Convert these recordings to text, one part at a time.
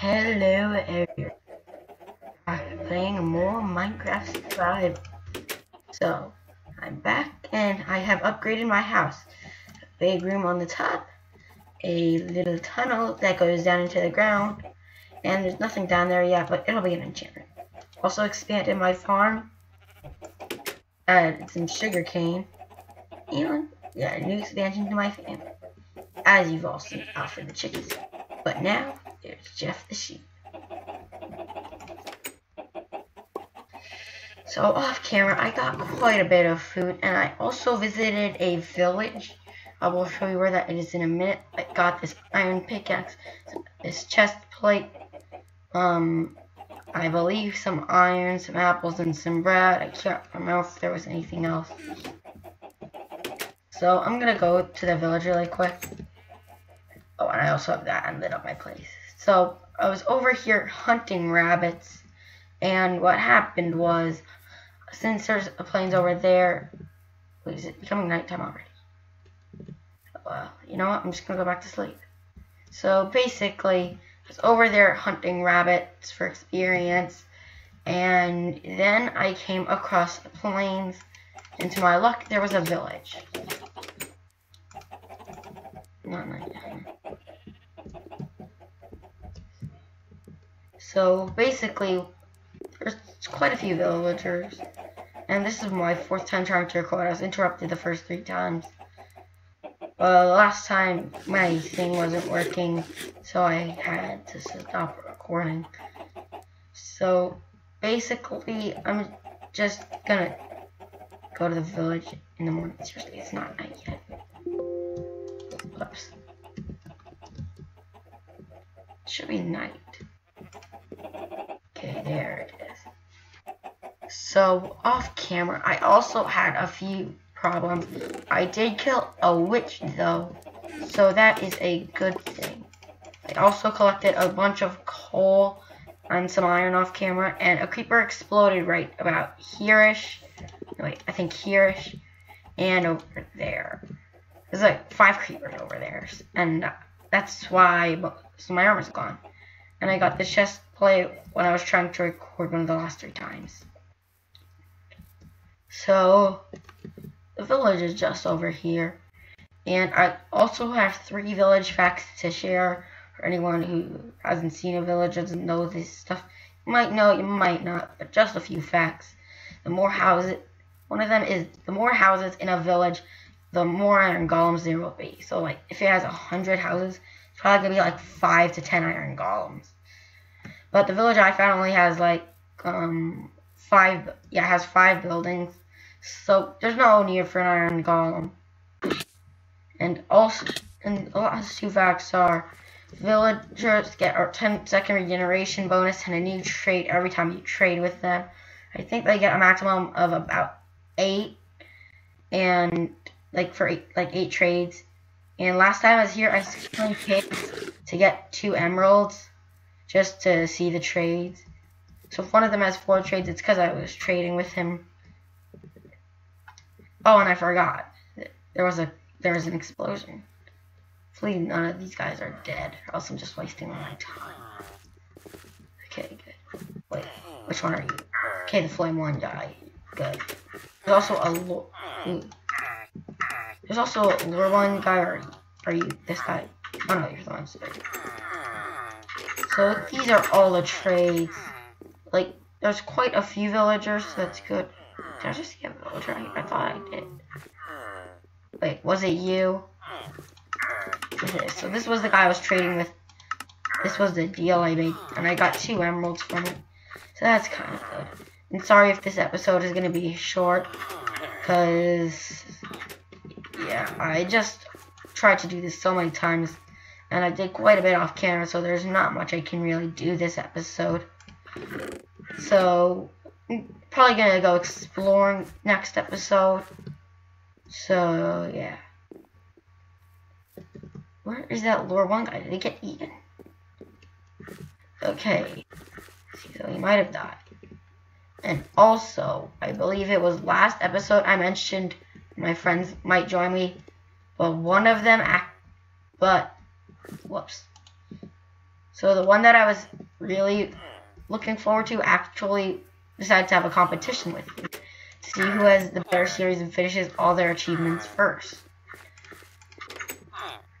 Hello everyone. I'm playing more Minecraft Survival. So, I'm back and I have upgraded my house. A big room on the top, a little tunnel that goes down into the ground, and there's nothing down there yet, but it'll be an enchantment. Also expanded my farm, added some sugar cane, and yeah, a new expansion to my family. As you've all seen, Alfred the chickens. But now, there's Jeff the sheep. So off camera, I got quite a bit of food, and I also visited a village. I will show you where that is in a minute. I got this iron pickaxe, this chest plate, um, I believe some iron, some apples, and some bread. I can't remember if there was anything else. So I'm gonna go to the village really quick. Oh, and I also have that and lit up my place. So I was over here hunting rabbits, and what happened was, since there's a plains over there, wait, is it becoming nighttime already? Well, you know what? I'm just gonna go back to sleep. So basically, I was over there hunting rabbits for experience, and then I came across the plains, and to my luck, there was a village. Not nighttime. So basically, there's quite a few villagers. And this is my fourth time trying to record. I was interrupted the first three times. The last time my thing wasn't working, so I had to stop recording. So basically, I'm just gonna go to the village in the morning. Seriously, it's not night yet. Whoops. It should be night. Okay, there it is. So, off camera, I also had a few problems. I did kill a witch, though, so that is a good thing. I also collected a bunch of coal and some iron off camera, and a creeper exploded right about here-ish. Wait, I think here-ish, and over there. There's like five creepers over there, and that's why so my armor's gone. And I got this chest plate when I was trying to record one of the last three times. So, the village is just over here. And I also have three village facts to share for anyone who hasn't seen a village, doesn't know this stuff. You might know, you might not, but just a few facts. The more houses, one of them is the more houses in a village, the more iron golems there will be. So, like, if it has a hundred houses, it's probably gonna be like five to ten iron golems. But the village I found only has like um five yeah, has five buildings. So there's no need for an iron golem. And also and the last two facts are villagers get a 10 second regeneration bonus and a new trait every time you trade with them. I think they get a maximum of about eight and like for eight, like eight trades. And last time I was here, I spent to get two emeralds just to see the trades. So if one of them has four trades, it's because I was trading with him. Oh, and I forgot. There was a there was an explosion. Hopefully none of these guys are dead, or else I'm just wasting my time. Okay, good. Wait, which one are you? Okay, the flame one guy. Good. There's also a ooh. There's also a lure one guy, or are you this guy? Oh no, you're the one. So these are all the trades. Like, there's quite a few villagers, so that's good. Did I just get a villager? I, I thought I did. Wait, was it you? So this was the guy I was trading with. This was the deal I made, and I got two emeralds from it. So that's kind of good. And sorry if this episode is going to be short, because, yeah, I just tried to do this so many times, and I did quite a bit off camera, so there's not much I can really do this episode. So, probably to go exploring next episode. So, yeah. Where is that lore one guy? Did he get eaten? Okay. So he might have died. And also, I believe it was last episode I mentioned my friends might join me. But one of them act but whoops. So the one that I was really looking forward to actually decided to have a competition with me. To see who has the better series and finishes all their achievements first.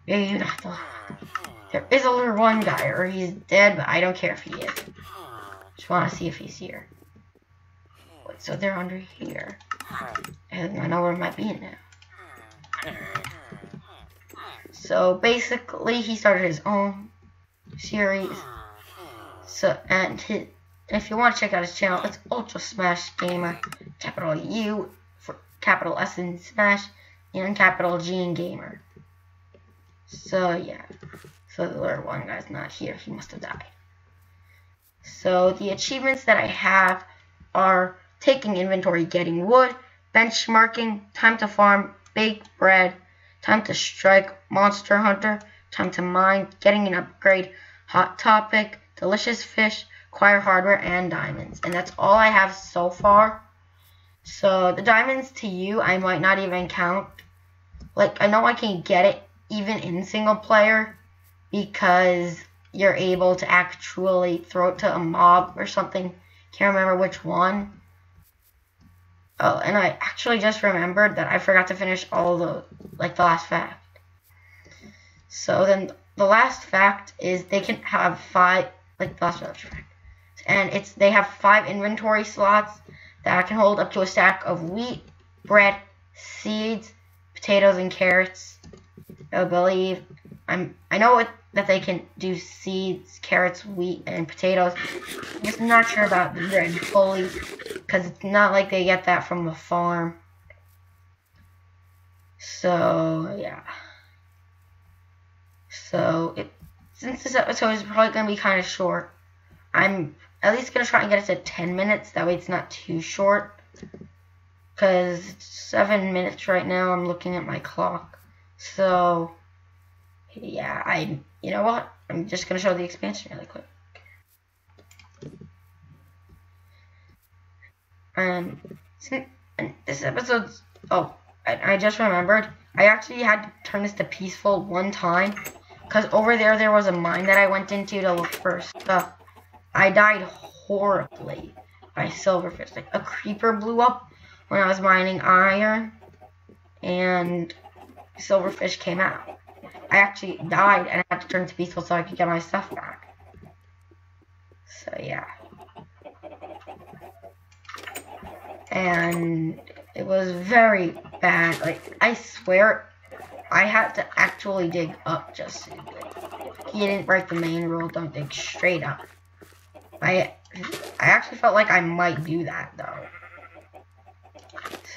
There is little one guy, or he's dead, but I don't care if he is. Just want to see if he's here. Wait, so they're under here. And I know where it might be now. So basically, he started his own series. So and his, if you want to check out his channel, it's Ultra Smash Gamer, capital U for capital S in Smash, and capital G in Gamer. So yeah. So the little one guy's not here. He must have died. So the achievements that I have are taking inventory, getting wood, benchmarking, time to farm, bake bread, time to strike, monster hunter, time to mine, getting an upgrade, hot topic, delicious fish, acquire hardware, and diamonds. And that's all I have so far. So the diamonds to you, I might not even count. Like, I know I can get it even in single player, because you're able to actually throw it to a mob or something. Can't remember which one. Oh, and I actually just remembered that I forgot to finish all the, like, the last fact. So then the last fact is they can have five, like, the last fact. And it's, they have five inventory slots that can hold up to a stack of wheat, bread, seeds, potatoes, and carrots. I believe. I'm, I know that they can do seeds, carrots, wheat, and potatoes. I'm just not sure about the bread fully, because it's not like they get that from the farm. So, yeah. So, it, since this episode is probably going to be kind of short, I'm at least going to try and get it to 10 minutes. That way it's not too short. Because it's 7 minutes right now. I'm looking at my clock. So, yeah, I, you know what? I'm just going to show the expansion really quick. Um, and this episode's, oh, I, I just remembered, I actually had to turn this to peaceful one time, because over there, there was a mine that I went into to look for stuff. I died horribly by silverfish. Like, a creeper blew up when I was mining iron, and silverfish came out. I actually died and I had to turn to peaceful so I could get my stuff back. So yeah. And it was very bad. Like, I swear, I had to actually dig up just so he didn't break the main rule, don't dig straight up. I I actually felt like I might do that though.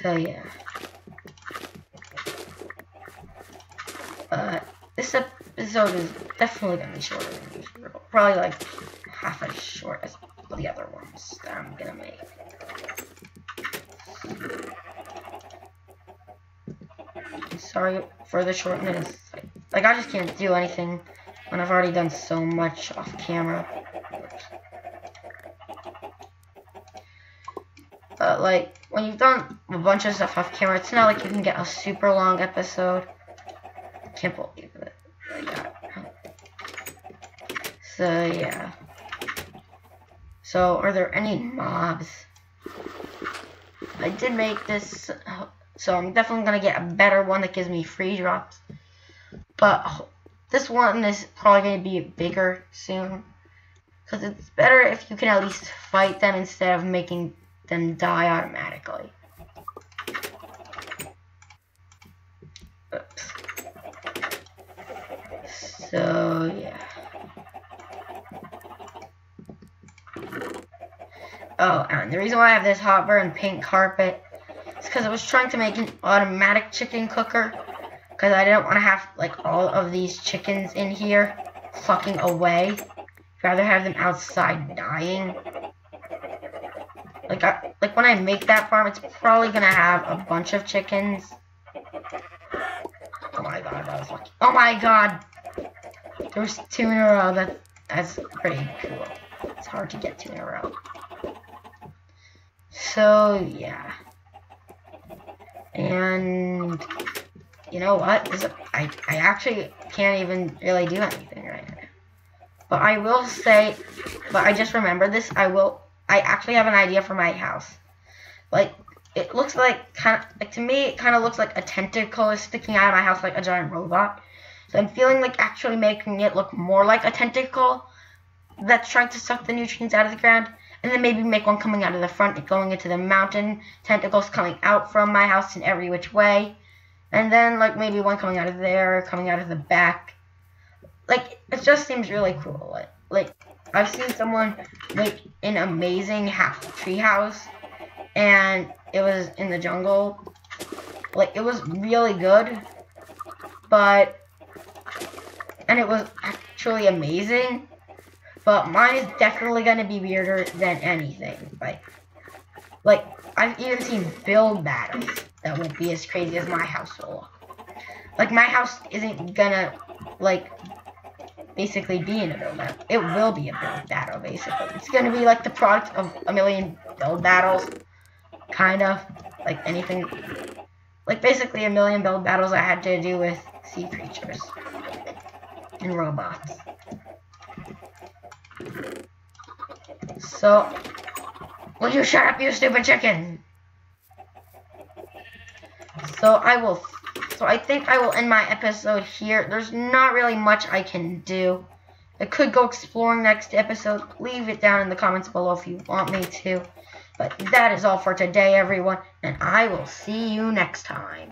So yeah. But this episode is definitely going to be shorter than usual. Probably like half as short as the other ones that I'm going to make. Sorry for the shortness. Like, I just can't do anything when I've already done so much off camera. But, like, when you've done a bunch of stuff off camera, it's not like you can get a super long episode. Can't believe it. So, yeah. So, are there any mobs? I did make this, so I'm definitely going to get a better one that gives me free drops. But this one is probably going to be bigger soon. Because it's better if you can at least fight them instead of making them die automatically. Oops. So, yeah. Oh, and the reason why I have this hot burn pink carpet is because I was trying to make an automatic chicken cooker. Because I didn't want to have, like, all of these chickens in here fucking away. I'd rather have them outside dying. Like, I, like when I make that farm, it's probably going to have a bunch of chickens. Oh my god, that was lucky. Oh my god! There's two in a row. That, that's pretty cool. It's hard to get two in a row. So, yeah. And, you know what? I, I actually can't even really do anything right now. But I will say, but I just remember this. I will. I actually have an idea for my house. Like it looks like kind of like to me it kind of looks like a tentacle is sticking out of my house like a giant robot. So I'm feeling like actually making it look more like a tentacle that's trying to suck the nutrients out of the ground. And then maybe make one coming out of the front, going into the mountain, tentacles coming out from my house in every which way. And then like maybe one coming out of there, coming out of the back. Like it just seems really cool. Like, like I've seen someone make an amazing half tree house and it was in the jungle. Like it was really good. But and it was actually amazing. But mine is definitely gonna be weirder than anything. Like, like I've even seen build battles that won't be as crazy as my house will look. Like my house isn't gonna like basically be in a build battle. It will be a build battle basically. It's gonna be like the product of a million build battles, kind of like anything. Like basically a million build battles I had to do with sea creatures and robots. So, will you shut up, you stupid chicken? So I will, so I think I will end my episode here. There's not really much I can do. I could go exploring next episode. Leave it down in the comments below if you want me to. But that is all for today, everyone, and I will see you next time.